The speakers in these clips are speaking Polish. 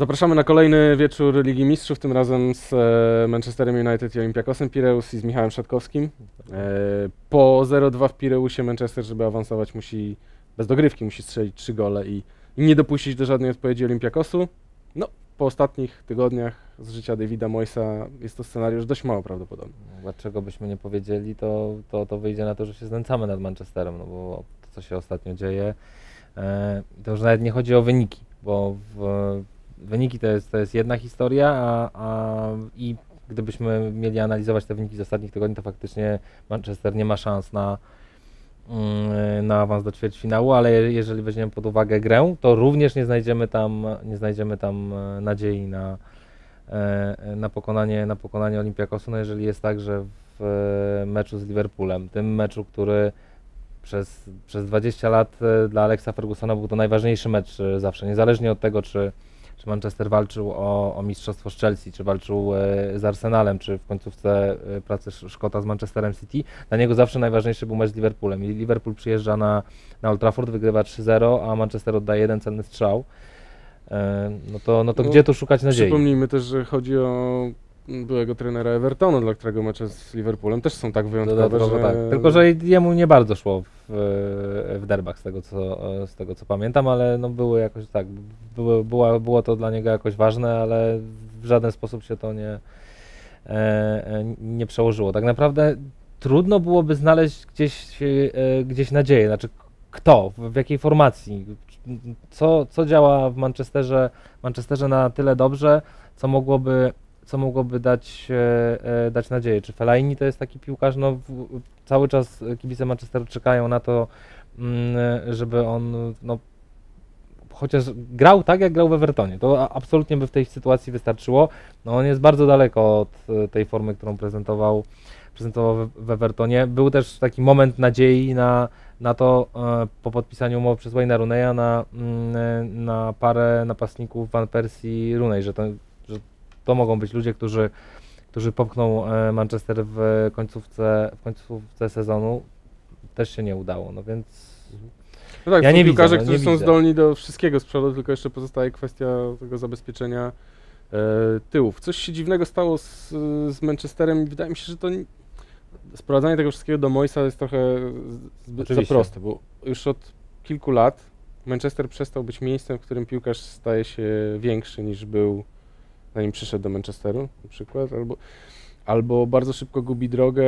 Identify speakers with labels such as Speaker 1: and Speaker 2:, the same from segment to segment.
Speaker 1: Zapraszamy na kolejny wieczór Ligi Mistrzów, tym razem z e, Manchesterem United i Olympiakosem Pireus i z Michałem Szatkowskim. E, po 0-2 w Pireusie Manchester, żeby awansować, musi bez dogrywki musi strzelić trzy gole i, nie dopuścić do żadnej odpowiedzi Olympiakosu. No, po ostatnich tygodniach z życia Davida Moysa jest to scenariusz dość mało prawdopodobny.
Speaker 2: Dlaczego byśmy nie powiedzieli, to, to, to wyjdzie na to, że się znęcamy nad Manchesterem, no bo to, co się ostatnio dzieje, e, to już nawet nie chodzi o wyniki, bo w, wyniki to jest, to jest jedna historia, a, a i gdybyśmy mieli analizować te wyniki z ostatnich tygodni, to faktycznie Manchester nie ma szans na, mm, na awans do ćwierćfinału, ale jeżeli weźmiemy pod uwagę grę, to również nie znajdziemy tam, nie znajdziemy tam e, nadziei na, e, na pokonanie, na pokonanie Olympiakosu, no jeżeli jest tak, że w e, meczu z Liverpoolem, tym meczu, który przez, przez 20 lat dla Alexa Fergusona był to najważniejszy mecz zawsze, niezależnie od tego, czy, czy Manchester walczył o, o mistrzostwo z Chelsea, czy walczył e, z Arsenalem, czy w końcówce e, pracy Szkota z Manchesterem City. Dla niego zawsze najważniejszy był mecz z Liverpoolem. I Liverpool przyjeżdża na, na Old Trafford, wygrywa 3-0, a Manchester oddaje jeden cenny strzał. E, no to, no to no, gdzie tu szukać nadziei?
Speaker 1: Przypomnijmy też, że chodzi o byłego trenera Evertonu, dla którego mecze z Liverpoolem też są tak wyjątkowe, że... tak.
Speaker 2: Tylko, że jemu nie bardzo szło w, w derbach, z tego, co, z tego co pamiętam, ale no były jakoś tak, było, było, było to dla niego jakoś ważne, ale w żaden sposób się to nie, e, e nie przełożyło. Tak naprawdę trudno byłoby znaleźć gdzieś, e, gdzieś nadzieję, znaczy kto, w, w jakiej formacji, co, co działa w Manchesterze, Manchesterze na tyle dobrze, co mogłoby co mogłoby dać, e, e, dać nadzieję. Czy Fellaini to jest taki piłkarz, no cały czas kibice Manchesteru czekają na to, mm, żeby on no, chociaż grał tak, jak grał w Evertonie. To absolutnie by w tej sytuacji wystarczyło. No, on jest bardzo daleko od e, tej formy, którą prezentował, prezentował w Evertonie. Był też taki moment nadziei na, na to po podpisaniu umowy przez Wayne'a Runeya na, mm, na parę napastników Van Persie i Rooney, że to to mogą być ludzie, którzy, którzy popchną e, Manchester w końcówce, w końcówce sezonu. Też się nie udało, no więc
Speaker 1: no tak, ja nie piłkarze, widzę, no, którzy są widzę. zdolni do wszystkiego z przodu, tylko jeszcze pozostaje kwestia tego zabezpieczenia e, tyłów. Coś się dziwnego stało z, z Manchesterem i wydaje mi się, że to nie, sprowadzanie tego wszystkiego do Moisa jest trochę zbyt za proste, bo już od kilku lat Manchester przestał być miejscem, w którym piłkarz staje się większy niż był zanim przyszedł do Manchesteru na przykład, albo, albo bardzo szybko gubi drogę,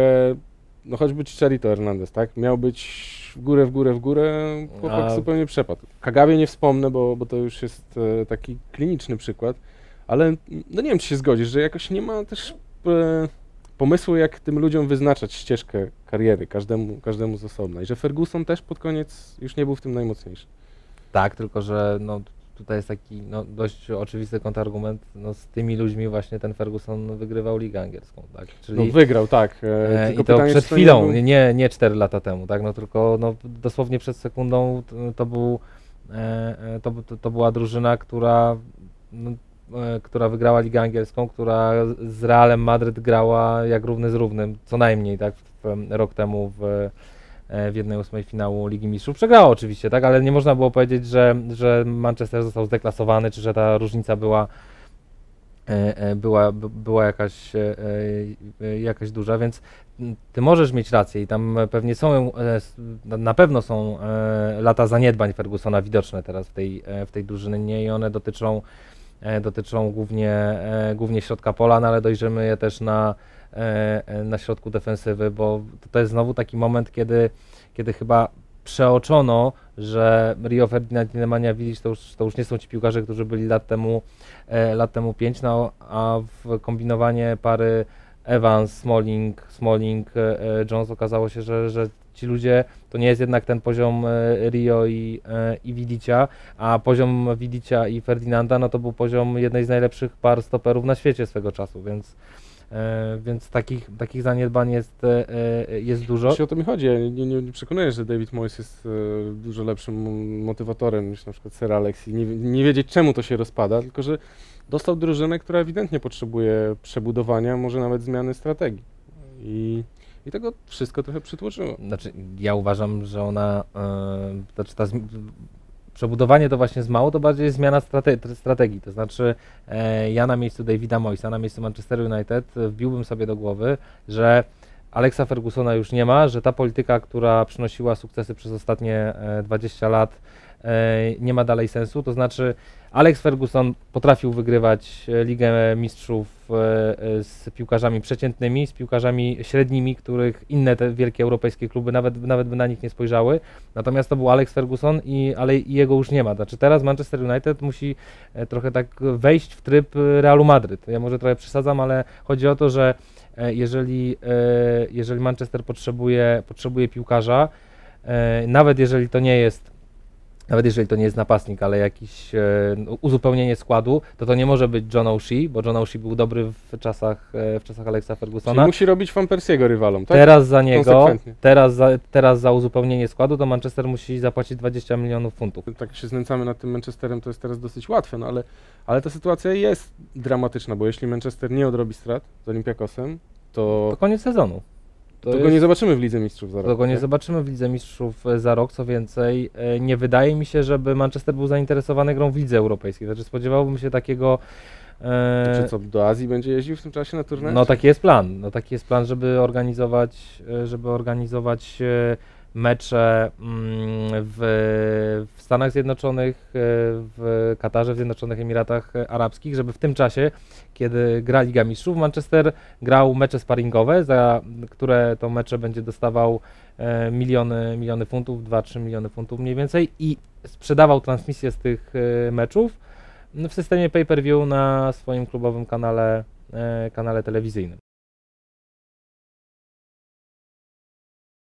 Speaker 1: no choćby Chicharito Hernandez, tak? Miał być w górę, w górę, w górę, chłopak A... zupełnie przepadł. Kagawie nie wspomnę, bo, bo to już jest e, taki kliniczny przykład, ale no nie wiem, czy się zgodzisz, że jakoś nie ma też e, pomysłu, jak tym ludziom wyznaczać ścieżkę kariery, każdemu, każdemu z osobna. I że Ferguson też pod koniec już nie był w tym najmocniejszy.
Speaker 2: Tak, tylko że no, tutaj jest taki no, dość oczywisty kontrargument, no, z tymi ludźmi właśnie ten Ferguson wygrywał ligę angielską, tak?
Speaker 1: Czyli, no wygrał, tak.
Speaker 2: E, e I to pytanie, przed chwilą, nie, nie, nie 4 lata temu, tak? No tylko no, dosłownie przed sekundą to, to był, e, e to, to, była drużyna, która no, e, która wygrała ligę angielską, która z Realem Madryt grała jak równy z równym, co najmniej, tak? W, rok temu w w jednej ósmej finału Ligi Mistrzów. Przegrała oczywiście, tak, ale nie można było powiedzieć, że, że Manchester został zdeklasowany, czy że ta różnica była e, e, była, była jakaś, jakaś duża, więc ty możesz mieć rację i tam pewnie są, na pewno są lata zaniedbań Fergusona widoczne teraz w tej, w tej drużynie. I one dotyczą, dotyczą głównie, głównie środka pola, no ale dojrzymy je też na, E, e, na środku defensywy, bo to jest znowu taki moment, kiedy, kiedy chyba przeoczono, że Rio Ferdinand i Nemanja Vidic to już, to już nie są ci piłkarze, którzy byli lat temu, e, lat temu 5, no, a w kombinowanie pary Evans, Smalling, Smalling, Jones okazało się, że, że ci ludzie to nie jest jednak ten poziom Rio i, i Vidicia, a poziom Vidicia i Ferdinanda no to był poziom jednej z najlepszych par stoperów na świecie swego czasu, więc E, więc takich, takich zaniedbań jest, e, e, jest dużo.
Speaker 1: Jeśli o to mi chodzi, ja nie, nie, nie przekonuję, że David Moyes jest dużo lepszym motywatorem niż na przykład Sir Alex i nie, nie wiedzieć czemu to się rozpada, tylko że dostał drużynę, która ewidentnie potrzebuje przebudowania, może nawet zmiany strategii. I, i tego wszystko trochę przytłoczyło.
Speaker 2: Znaczy, ja uważam, że ona, yy, znaczy ta Przebudowanie to właśnie z mało, to bardziej jest zmiana strate strategii. To znaczy, e, ja na miejscu Davida Moysa, na miejscu Manchester United, wbiłbym sobie do głowy, że Alexa Fergusona już nie ma, że ta polityka, która przynosiła sukcesy przez ostatnie e, 20 lat, e, nie ma dalej sensu. To znaczy, Alex Ferguson potrafił wygrywać e, Ligę Mistrzów e, e, z piłkarzami przeciętnymi, z piłkarzami średnimi, których inne te wielkie europejskie kluby nawet, nawet by na nich nie spojrzały. Natomiast to był Alex Ferguson, i, ale jego już nie ma. Znaczy teraz Manchester United musi trochę tak wejść w tryb Realu Madryt. Ja może trochę przesadzam, ale chodzi o to, że jeżeli, jeżeli Manchester potrzebuje, potrzebuje piłkarza, nawet jeżeli to nie jest nawet jeżeli to nie jest napastnik, ale jakiś e, no, uzupełnienie składu, to to nie może być John O'Shea, bo John O'Shea był dobry w czasach, e, w czasach Alexa Fergusona.
Speaker 1: Czyli musi robić Van Persiego rywalom, tak?
Speaker 2: Teraz za niego, teraz za, teraz za uzupełnienie składu, to Manchester musi zapłacić 20 milionów funtów.
Speaker 1: Tak się znęcamy nad tym Manchesterem, to jest teraz dosyć łatwe, no ale, ale ta sytuacja jest dramatyczna, bo jeśli Manchester nie odrobi strat z Olympiakosem, to...
Speaker 2: To koniec sezonu.
Speaker 1: To, to jest, go nie zobaczymy w Lidze Mistrzów za rok.
Speaker 2: To go nie zobaczymy w Lidze Mistrzów e, za rok, co więcej, e, nie wydaje mi się, żeby Manchester był zainteresowany grą w Lidze Europejskiej. Znaczy spodziewałbym się takiego...
Speaker 1: E... Czy co, do Azji będzie jeździł w tym czasie na turnę?
Speaker 2: No taki jest plan. No taki jest plan, żeby organizować, żeby organizować mecze mm, w, w Stanach Zjednoczonych, e, w Katarze, w Zjednoczonych Emiratach Arabskich, żeby w tym czasie, kiedy gra Liga Mistrzów, Manchester grał mecze sparingowe, za które to mecze będzie dostawał e, miliony, miliony funtów, 2-3 miliony funtów mniej więcej i sprzedawał transmisję z tych e, meczów w systemie pay-per-view na swoim klubowym kanale, kanale telewizyjnym.